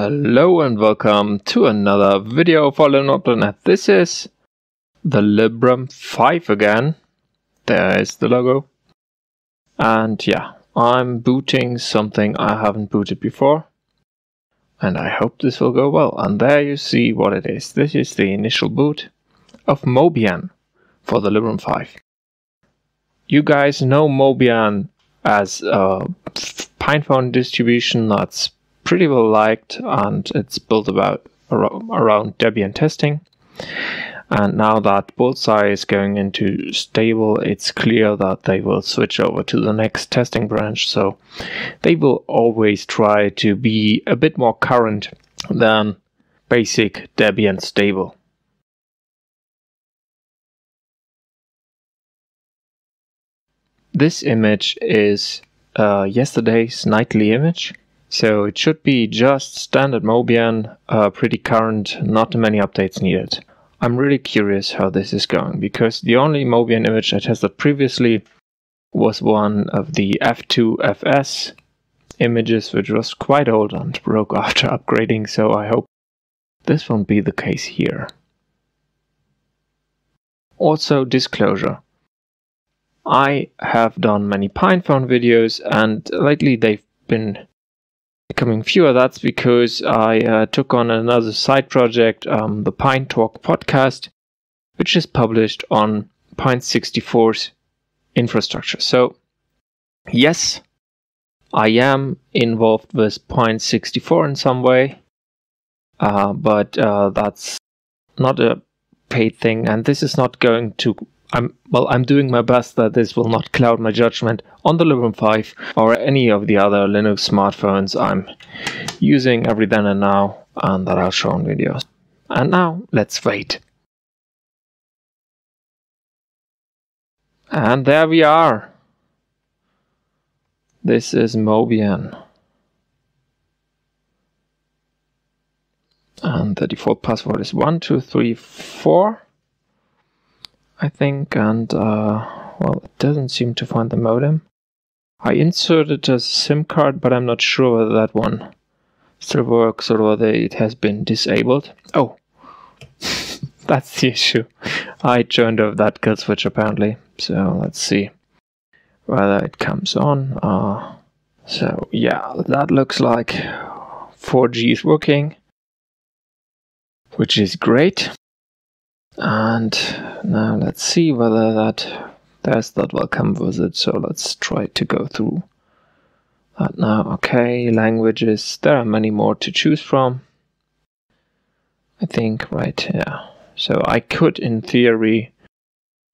Hello and welcome to another video for LINMOB.net. This is the Librem 5 again. There is the logo. And yeah, I'm booting something I haven't booted before. And I hope this will go well. And there you see what it is. This is the initial boot of Mobian for the Librem 5. You guys know Mobian as a PinePhone distribution that's pretty well liked and it's built about around Debian testing. And now that Bullseye is going into stable, it's clear that they will switch over to the next testing branch. So they will always try to be a bit more current than basic Debian stable. This image is uh, yesterday's nightly image. So it should be just standard Mobian, uh, pretty current, not many updates needed. I'm really curious how this is going because the only Mobian image I tested previously was one of the F2FS images which was quite old and broke after upgrading so I hope this won't be the case here. Also disclosure. I have done many PinePhone videos and lately they've been becoming fewer. That's because I uh, took on another side project, um, the PineTalk podcast, which is published on PINE64's infrastructure. So, yes, I am involved with Pine 64 in some way, uh, but uh, that's not a paid thing, and this is not going to I'm well. I'm doing my best that this will not cloud my judgment on the Librem 5 or any of the other Linux smartphones I'm using every then and now, and that I'll show in videos. And now let's wait. And there we are. This is Mobian. And the default password is 1234. I think, and uh, well, it doesn't seem to find the modem. I inserted a SIM card, but I'm not sure whether that one still works or whether it has been disabled. Oh, that's the issue. I turned off that kill switch apparently. So let's see whether it comes on. Uh, so yeah, that looks like 4G is working, which is great. And now let's see whether that there's that welcome visit. So let's try to go through that now. Okay, languages. There are many more to choose from. I think, right, yeah. So I could, in theory,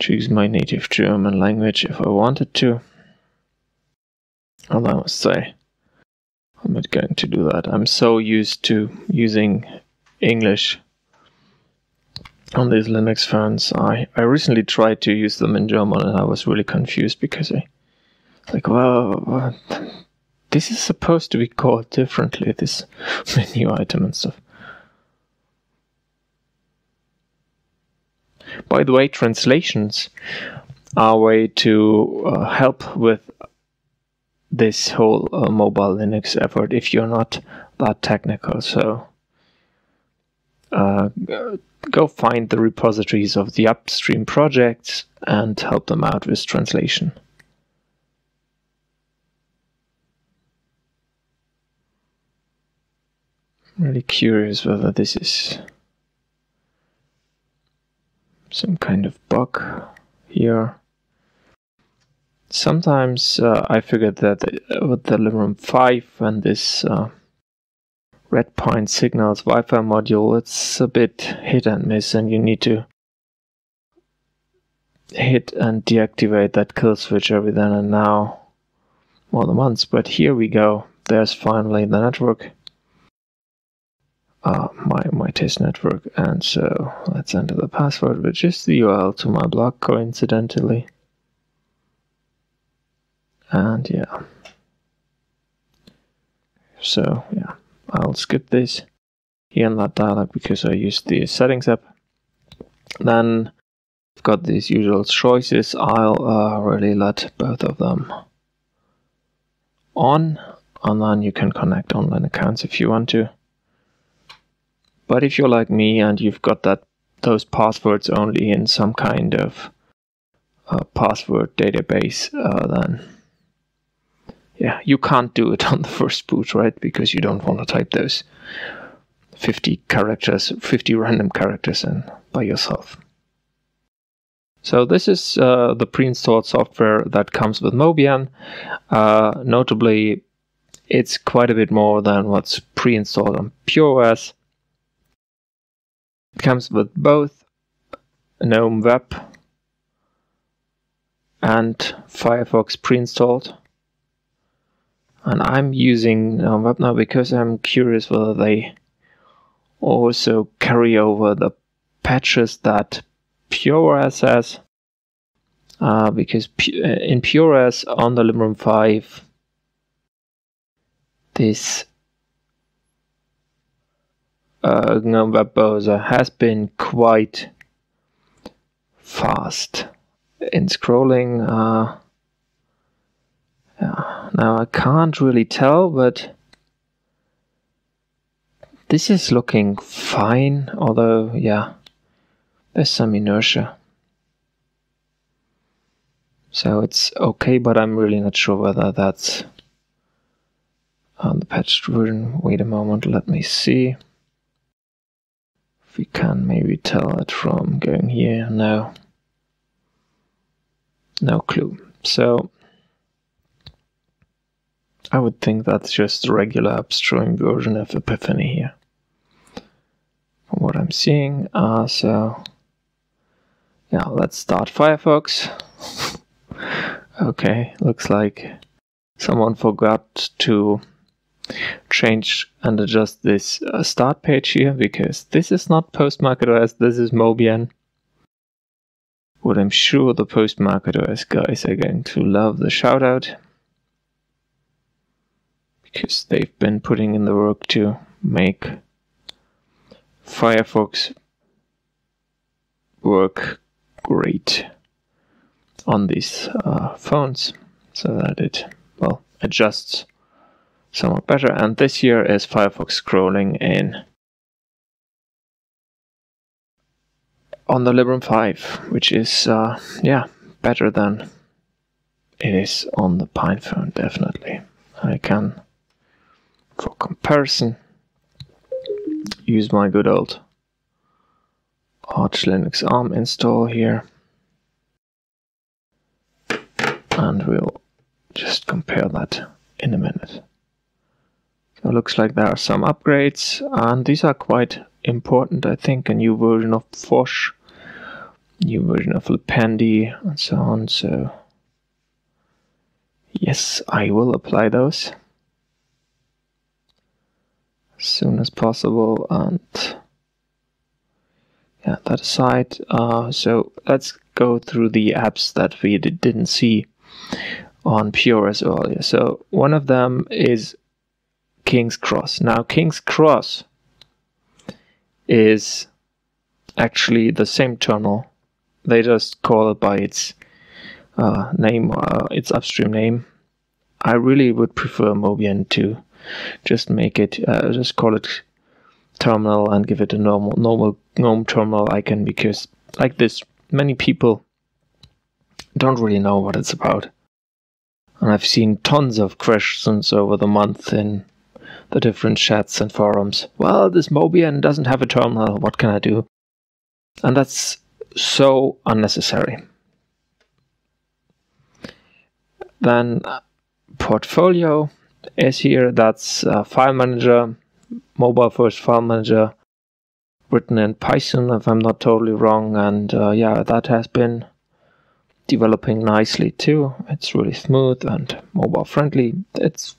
choose my native German language if I wanted to. Although I must say, I'm not going to do that. I'm so used to using English on these Linux phones. I, I recently tried to use them in German and I was really confused because I like, well, this is supposed to be called differently, this menu item and stuff. By the way, translations are a way to uh, help with this whole uh, mobile Linux effort if you're not that technical. So uh, go find the repositories of the upstream projects and help them out with translation. I'm really curious whether this is some kind of bug here. Sometimes uh, I figured that with the Librem 5 and this uh, Redpine Signals Wi-Fi module, it's a bit hit and miss and you need to hit and deactivate that kill switch every then and now more than once. But here we go. There's finally the network. Uh, my, my test network. And so let's enter the password, which is the URL to my blog coincidentally. And yeah. So yeah. I'll skip this here in that dialog because I used the settings app. Then I've got these usual choices. I'll uh, really let both of them on and then you can connect online accounts if you want to. But if you're like me and you've got that those passwords only in some kind of uh, password database, uh, then yeah, you can't do it on the first boot, right? Because you don't want to type those 50 characters, 50 random characters in by yourself. So this is uh, the pre-installed software that comes with Mobian. Uh, notably, it's quite a bit more than what's pre-installed on PureOS. It comes with both GNOME Web and Firefox pre-installed. And I'm using GNOME Web now because I'm curious whether they also carry over the patches that PureOS has. Uh, because uh, in PureOS on the Librem 5, this uh, web browser has been quite fast in scrolling. Uh, yeah. Now I can't really tell, but this is looking fine, although, yeah, there's some inertia. So it's okay, but I'm really not sure whether that's on the patched version. Wait a moment, let me see. If we can maybe tell it from going here. No. No clue. So I would think that's just the regular upstream version of Epiphany here from what I'm seeing. Uh, so yeah, let's start Firefox. okay, looks like someone forgot to change and adjust this uh, start page here because this is not PostMarketOS, this is Mobian. What I'm sure the PostMarketOS guys are going to love the shout out because they've been putting in the work to make Firefox work great on these uh, phones so that it well adjusts somewhat better. And this here is Firefox scrolling in on the Librem 5 which is uh, yeah better than it is on the PinePhone definitely. I can for comparison use my good old Arch Linux ARM install here. And we'll just compare that in a minute. So it looks like there are some upgrades, and these are quite important, I think. A new version of Phosh, new version of libhandy, and so on. So, yes, I will apply those soon as possible and yeah that aside uh, so let's go through the apps that we didn't see on PureOS earlier so one of them is King's Cross. Now King's Cross is actually the same tunnel they just call it by its uh, name uh, its upstream name. I really would prefer Mobian to just make it uh, just call it terminal and give it a normal normal GNOME terminal icon because like this many people don't really know what it's about and I've seen tons of questions over the month in the different chats and forums. Well, this Mobian doesn't have a terminal, what can I do? And that's so unnecessary. Then uh, portfolio is here. That's file manager, mobile first file manager, written in Python if I'm not totally wrong. And uh, yeah, that has been developing nicely too. It's really smooth and mobile friendly. It's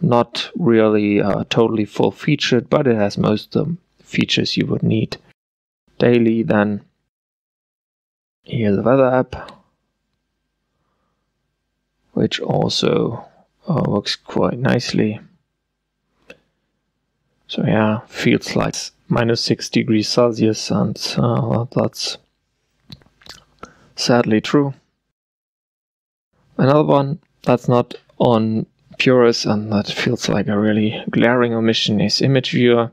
not really uh, totally full featured, but it has most of the features you would need daily. Then here's the weather app, which also uh, works quite nicely. So yeah, feels like minus 6 degrees Celsius and uh, that's sadly true. Another one that's not on PureOS and that feels like a really glaring omission is Image Viewer.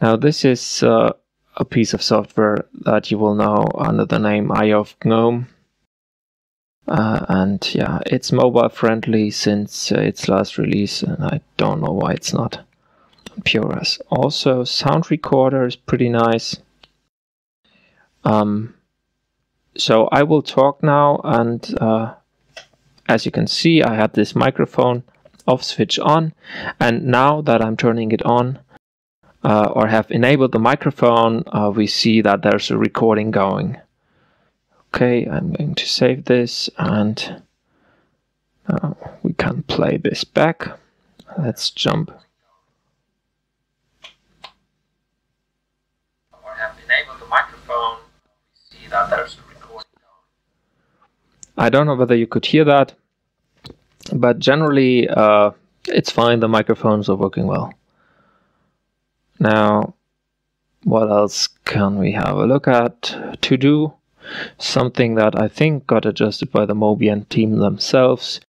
Now this is uh, a piece of software that you will know under the name Eye of GNOME. Uh, and yeah, it's mobile friendly since uh, its last release, and I don't know why it's not on PureOS. Also, sound recorder is pretty nice. Um, so I will talk now, and uh, as you can see, I have this microphone off switch on, and now that I'm turning it on, uh, or have enabled the microphone, uh, we see that there's a recording going. Okay, I'm going to save this and uh, we can play this back. Let's jump. I don't know whether you could hear that, but generally uh, it's fine. The microphones are working well. Now, what else can we have a look at? To do something that I think got adjusted by the Mobian team themselves.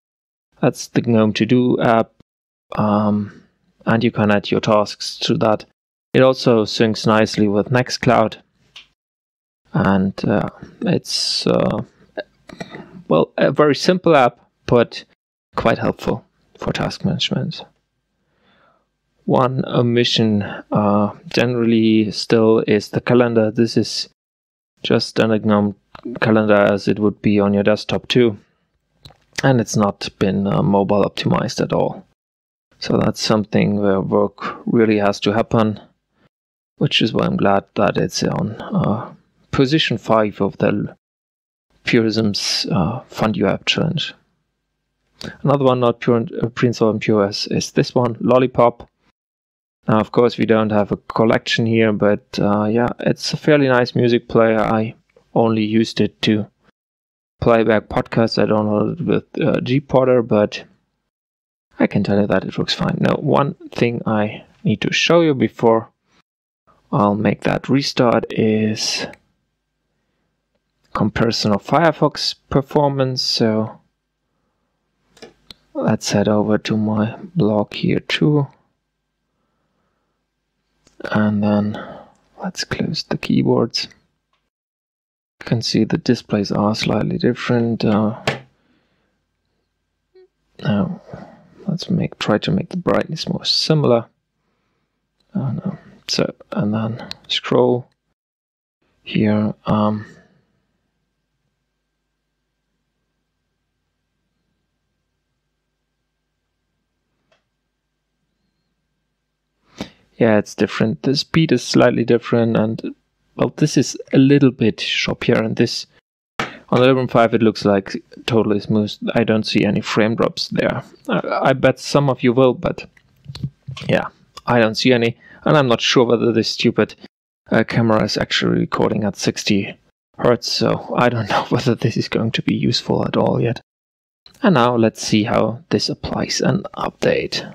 That's the GNOME To Do app, um, and you can add your tasks to that. It also syncs nicely with Nextcloud, and uh, it's uh, well a very simple app, but quite helpful for task management. One omission uh, generally still is the calendar. This is just an GNOME calendar as it would be on your desktop too. And it's not been uh, mobile optimized at all. So that's something where work really has to happen, which is why I'm glad that it's on uh, position 5 of the Purism's uh, Fund Your App Challenge. Another one not pure, uh, pre-installed on PureOS is this one, Lollipop. Now, of course, we don't have a collection here, but uh, yeah, it's a fairly nice music player. I only used it to play back podcasts. I downloaded it with uh, gPodder, but I can tell you that it works fine. Now, one thing I need to show you before I'll make that restart is comparison of Firefox performance. So let's head over to my blog here too and then let's close the keyboards. You can see the displays are slightly different. Uh, now let's make try to make the brightness more similar. Oh no. So and then scroll. Here um, yeah, it's different. The speed is slightly different, and well, this is a little bit choppier, and this on the Librem 5 it looks like totally smooth. I don't see any frame drops there. I, I bet some of you will, but yeah, I don't see any, and I'm not sure whether this stupid uh, camera is actually recording at 60 hertz, so I don't know whether this is going to be useful at all yet. And now let's see how this applies an update.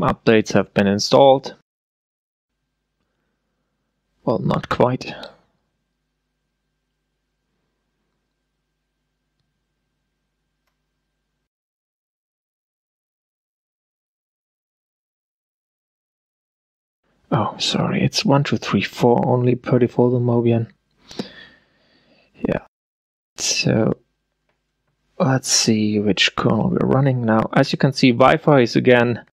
Updates have been installed. Well, not quite. Oh, sorry, it's 1, 2, 3, 4 only per default on Mobian. Yeah. So, let's see which kernel we're running now. As you can see, Wi-Fi is again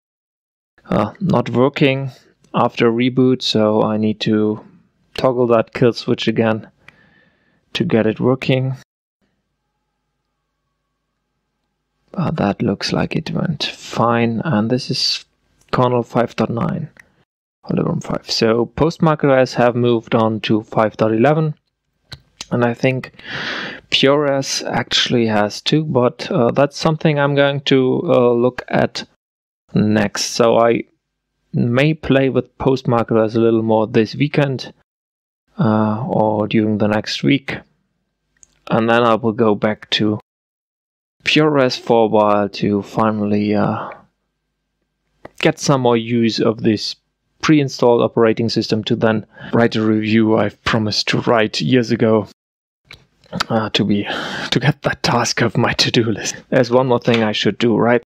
uh, not working after reboot, so I need to toggle that kill switch again to get it working. Uh, that looks like it went fine, and this is kernel 5.9 Librem 5. So PostmarketOS have moved on to 5.11, and I think PureOS actually has too, but uh, that's something I'm going to uh, look at next. So I may play with PostmarketOS a little more this weekend uh, or during the next week. And then I will go back to PureOS for a while to finally uh, get some more use of this pre-installed operating system to then write a review I've promised to write years ago. uh, to be to get that task of my to-do list. There's one more thing I should do, right?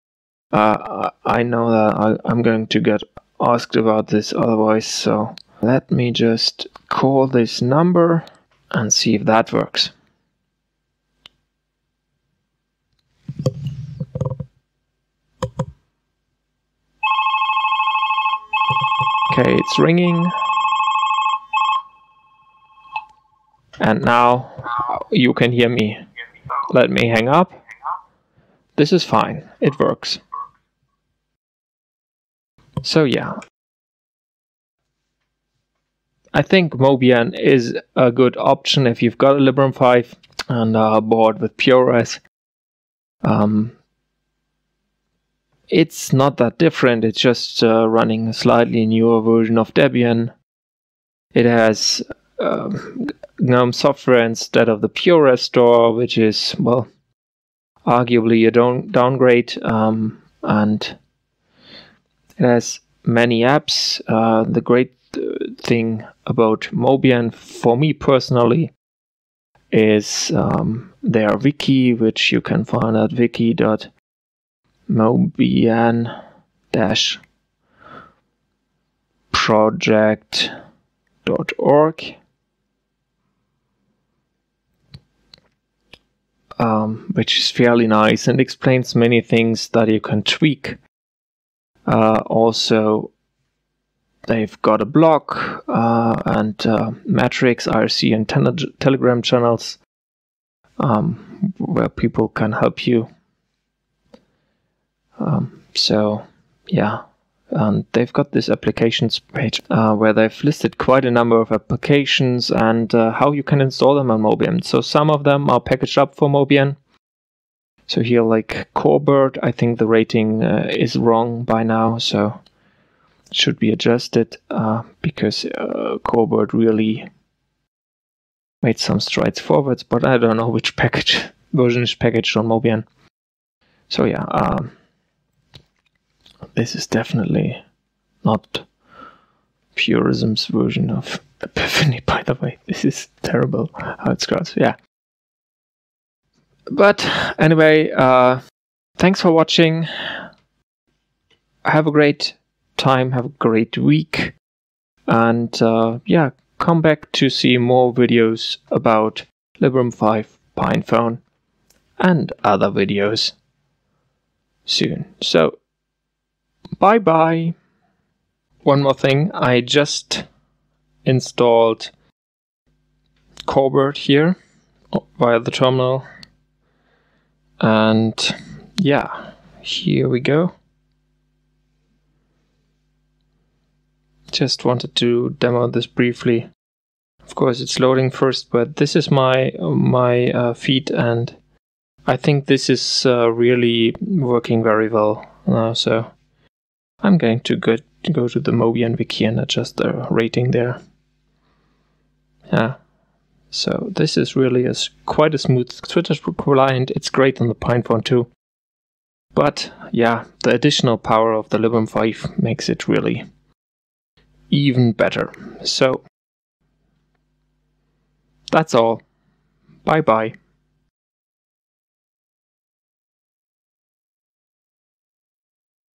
Uh, I know that I, I'm going to get asked about this otherwise, so let me just call this number and see if that works. Okay, it's ringing. And now you can hear me. Let me hang up. This is fine. It works. So yeah. I think Mobian is a good option if you've got a Librem 5 and are bored with PureOS. Um, it's not that different, it's just uh, running a slightly newer version of Debian. It has um, GNOME software instead of the PureOS store, which is, well, arguably a down- downgrade. Um, and it has many apps. Uh, the great uh, thing about Mobian, for me personally, is um, their wiki, which you can find at wiki.mobian-project.org. Um, which is fairly nice and explains many things that you can tweak uh, also, they've got a blog uh, and uh, Matrix, IRC, and tele- Telegram channels um, where people can help you. Um, so, yeah. And they've got this applications page uh, where they've listed quite a number of applications and uh, how you can install them on Mobian. So some of them are packaged up for Mobian, so here, like Cawbird, I think the rating uh, is wrong by now, so it should be adjusted uh, because uh, really made some strides forwards, but I don't know which package version is packaged on Mobian. So yeah, um, this is definitely not Purism's version of Epiphany, by the way. This is terrible how it scrolls. Yeah. But anyway, uh, thanks for watching. Have a great time. Have a great week. And uh, yeah, come back to see more videos about Librem 5 PinePhone and other videos soon. So, bye bye. One more thing, I just installed Cawbird here via the terminal and yeah, here we go. Just wanted to demo this briefly. Of course, it's loading first, but this is my my uh, feed, and I think this is uh, really working very well. So I'm going to go go to the Mobian wiki and adjust the rating there. Yeah. So this is really a, quite a smooth Twitter client. It's great on the PinePhone too. But yeah, the additional power of the Librem 5 makes it really even better. So that's all. Bye bye.